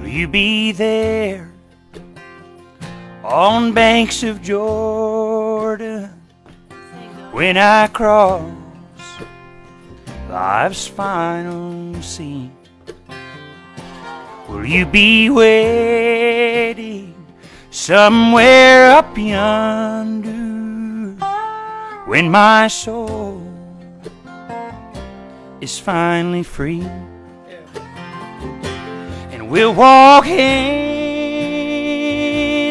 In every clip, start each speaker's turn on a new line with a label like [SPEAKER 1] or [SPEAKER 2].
[SPEAKER 1] Will you be there on banks of Jordan when I cross life's final scene? Will you be waiting somewhere up yonder when my soul is finally free? And we'll walk hand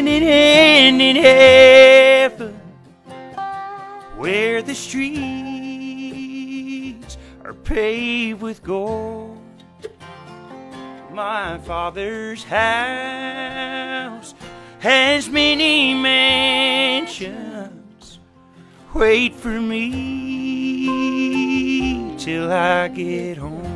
[SPEAKER 1] in hand in heaven where the streets are paved with gold my father's house has many mansions. Wait for me till I get home.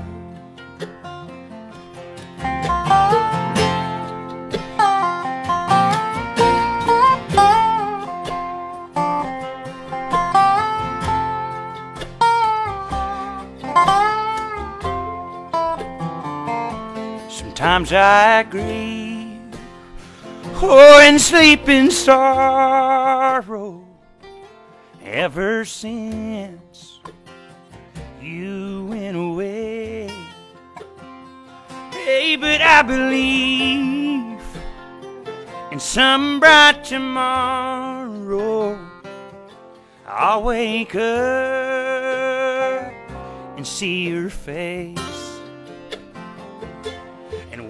[SPEAKER 1] Sometimes I grieve, oh, and sleep in sorrow. Ever since you went away, hey, but I believe in some bright tomorrow. I'll wake up and see your face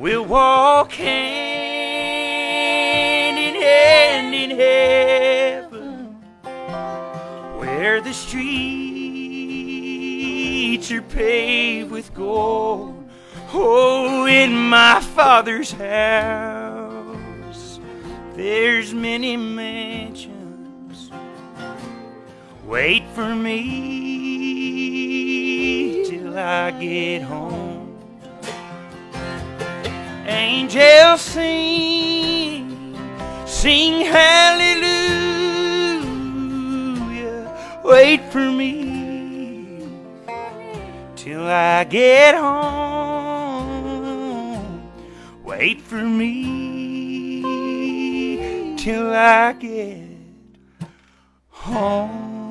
[SPEAKER 1] we'll walk hand in hand in heaven where the streets are paved with gold. Oh, in my father's house, there's many mansions. Wait for me till I get home angels sing, sing hallelujah. Wait for me till I get home. Wait for me till I get home.